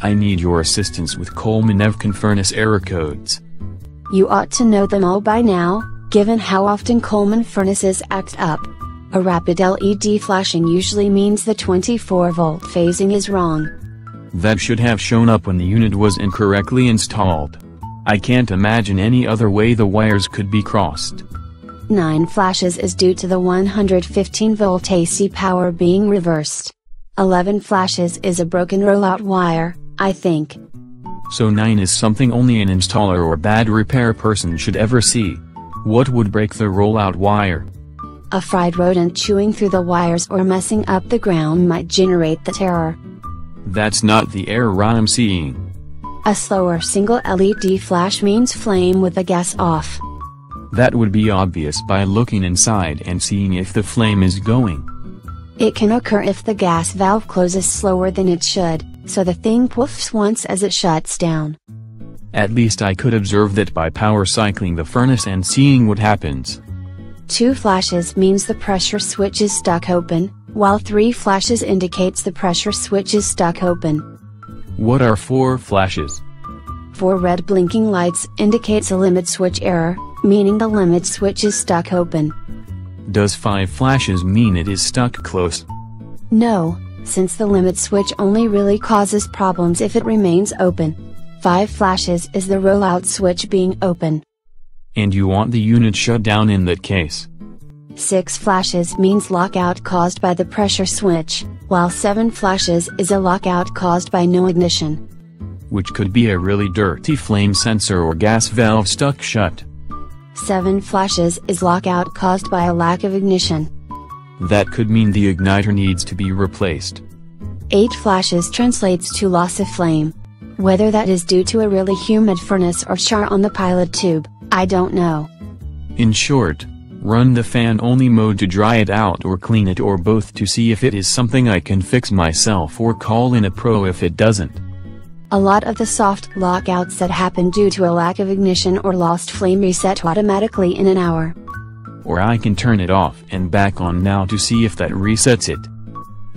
I need your assistance with Coleman Evcon furnace error codes. You ought to know them all by now, given how often Coleman furnaces act up. A rapid LED flashing usually means the 24 volt phasing is wrong. That should have shown up when the unit was incorrectly installed. I can't imagine any other way the wires could be crossed. 9 flashes is due to the 115 volt AC power being reversed. 11 flashes is a broken rollout wire, I think. So 9 is something only an installer or bad repair person should ever see. What would break the rollout wire? A fried rodent chewing through the wires or messing up the ground might generate the error. That's not the error I'm seeing. A slower single LED flash means flame with the gas off. That would be obvious by looking inside and seeing if the flame is going. It can occur if the gas valve closes slower than it should, so the thing poofs once as it shuts down. At least I could observe that by power cycling the furnace and seeing what happens. Two flashes means the pressure switch is stuck open, while three flashes indicates the pressure switch is stuck open. What are four flashes? Four red blinking lights indicates a limit switch error, meaning the limit switch is stuck open. Does five flashes mean it is stuck close? No, since the limit switch only really causes problems if it remains open. Five flashes is the rollout switch being open. And you want the unit shut down in that case. 6 flashes means lockout caused by the pressure switch, while 7 flashes is a lockout caused by no ignition. Which could be a really dirty flame sensor or gas valve stuck shut. 7 flashes is lockout caused by a lack of ignition. That could mean the igniter needs to be replaced. 8 flashes translates to loss of flame. Whether that is due to a really humid furnace or char on the pilot tube, I don't know. In short, run the fan only mode to dry it out or clean it or both to see if it is something I can fix myself or call in a pro if it doesn't. A lot of the soft lockouts that happen due to a lack of ignition or lost flame reset automatically in an hour. Or I can turn it off and back on now to see if that resets it.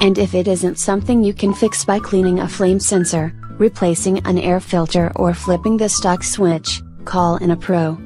And if it isn't something you can fix by cleaning a flame sensor, replacing an air filter or flipping the stock switch, call in a pro.